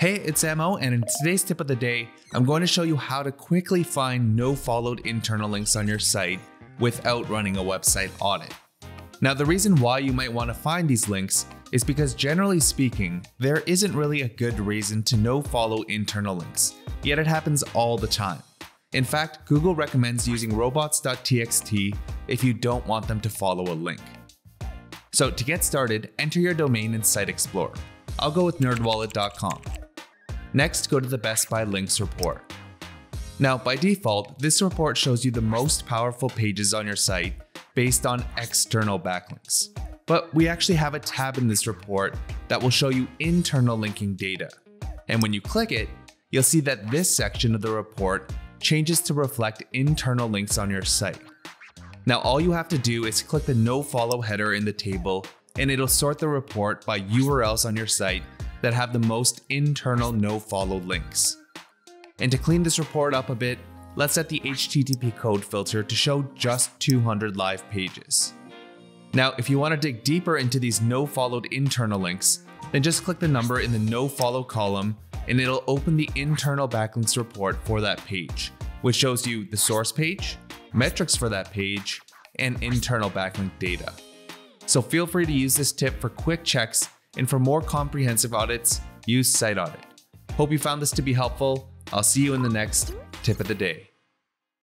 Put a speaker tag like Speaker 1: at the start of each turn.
Speaker 1: Hey, it's Mo, and in today's tip of the day, I'm going to show you how to quickly find no followed internal links on your site without running a website audit. Now, the reason why you might want to find these links is because generally speaking, there isn't really a good reason to no follow internal links, yet it happens all the time. In fact, Google recommends using robots.txt if you don't want them to follow a link. So to get started, enter your domain in Site Explorer. I'll go with nerdwallet.com. Next, go to the Best By Links report. Now, by default, this report shows you the most powerful pages on your site based on external backlinks. But we actually have a tab in this report that will show you internal linking data. And when you click it, you'll see that this section of the report changes to reflect internal links on your site. Now, all you have to do is click the no follow header in the table and it'll sort the report by URLs on your site that have the most internal no-follow links. And to clean this report up a bit, let's set the HTTP code filter to show just 200 live pages. Now, if you want to dig deeper into these no-followed internal links, then just click the number in the no-follow column and it'll open the internal backlinks report for that page, which shows you the source page, metrics for that page, and internal backlink data. So feel free to use this tip for quick checks and for more comprehensive audits, use SiteAudit. Hope you found this to be helpful. I'll see you in the next tip of the day.